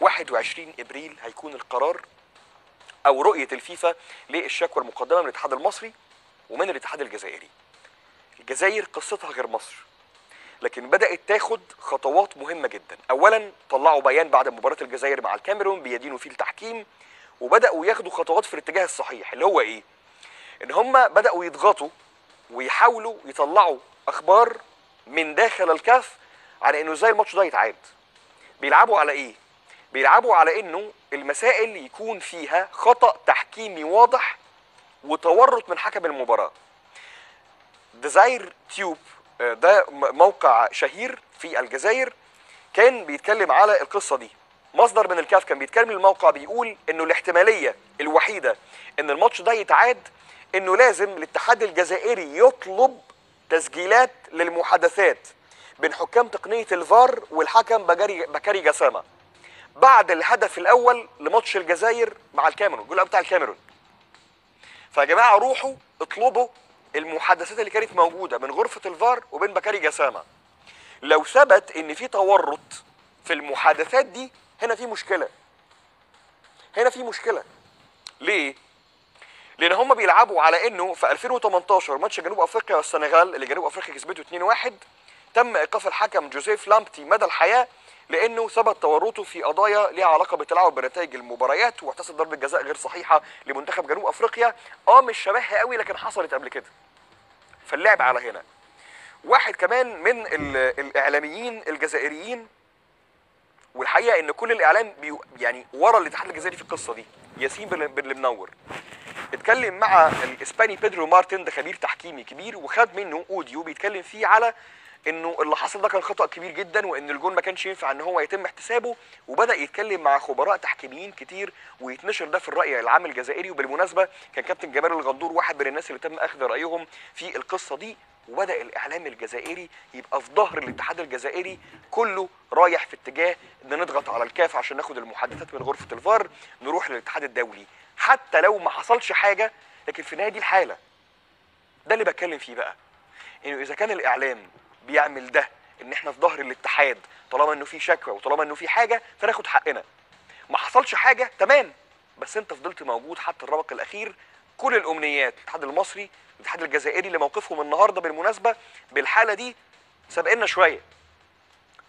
21 إبريل هيكون القرار أو رؤية الفيفا للشكوى المقدمة من الاتحاد المصري ومن الاتحاد الجزائري. الجزائر قصتها غير مصر. لكن بدأت تاخد خطوات مهمة جدا، اولا طلعوا بيان بعد مباراة الجزائر مع الكاميرون بيدينوا فيه التحكيم وبدأوا ياخدوا خطوات في الاتجاه الصحيح اللي هو إيه؟ إن هم بدأوا يضغطوا ويحاولوا يطلعوا أخبار من داخل الكاف على إنه إزاي الماتش ده يتعاد. بيلعبوا على إيه؟ بيلعبوا على إنه المسائل يكون فيها خطأ تحكيمي واضح وتورط من حكم المباراة. ديزاير تيوب آه، ده موقع شهير في الجزائر كان بيتكلم على القصة دي. مصدر من الكاف كان بيتكلم الموقع بيقول إنه الاحتمالية الوحيدة إن الماتش ده يتعاد إنه لازم الاتحاد الجزائري يطلب تسجيلات للمحادثات بين حكام تقنية الفار والحكم بكاري جسامة بعد الهدف الأول لماتش الجزائر مع الكاميرون الجول بتاع الكاميرون. فيا جماعة روحوا اطلبوا المحادثات اللي كانت موجودة من غرفة الفار وبين بكاري جسامة. لو ثبت إن في تورط في المحادثات دي هنا في مشكلة. هنا في مشكلة. ليه؟ لأن هم بيلعبوا على إنه في 2018 ماتش جنوب أفريقيا والسنغال اللي جنوب أفريقيا كسبته 2-1 تم إيقاف الحكم جوزيف لامبتي مدى الحياة لأنه ثبت تورطه في قضايا ليها علاقة بالتلاعب بنتائج المباريات واحتسب ضربة جزاء غير صحيحة لمنتخب جنوب أفريقيا. آه مش شبهها قوي لكن حصلت قبل كده. فاللعب على هنا. واحد كمان من ال- الإعلاميين الجزائريين والحقيقة إن كل الإعلام يعني ورا الاتحاد الجزائري في القصة دي ياسين بن المنور. اتكلم مع الإسباني بيدرو مارتن ده خبير تحكيمي كبير وخد منه audio بيتكلم فيه على إنه اللي حصل ده كان خطأ كبير جدا وإن الجون ما كانش ينفع إن هو يتم احتسابه وبدأ يتكلم مع خبراء تحكيميين كتير ويتنشر ده في الرأي العام الجزائري. وبالمناسبة كان كابتن جمال الغندور واحد من الناس اللي تم أخذ رأيهم في القصة دي وبدأ الإعلام الجزائري يبقى في ظهر الاتحاد الجزائري كله رايح في اتجاه إن نضغط على الكاف عشان ناخد المحادثات من غرفة الفار نروح للاتحاد الدولي. حتى لو ما حصلش حاجة لكن في النهايه دي الحالة. ده اللي بتكلم فيه بقى. إنه إذا كان الإعلام بيعمل ده إن إحنا في ظهر الاتحاد طالما إنه في شكوى وطالما إنه في حاجة فناخد حقنا. ما حصلش حاجة تمام. بس أنت فضلت موجود حتى الربق الأخير كل الأمنيات الاتحاد المصري الاتحاد الجزائري اللي موقفهم النهارده بالمناسبة بالحالة دي سابقنا شوية.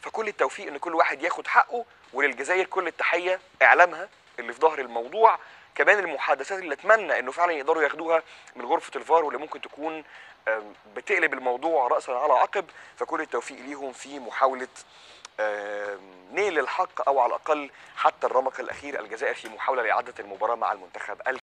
فكل التوفيق إن كل واحد ياخد حقه وللجزائر كل التحية إعلامها. اللي في ظهر الموضوع كمان المحادثات اللي أتمنى إنه فعلا يقدروا ياخدوها من غرفة الفار واللي ممكن تكون بتقلب الموضوع راسا على عقب. فكل التوفيق ليهم في محاولة نيل الحق أو على الأقل حتى الرمق الأخير الجزائر في محاولة لإعادة المباراة مع المنتخب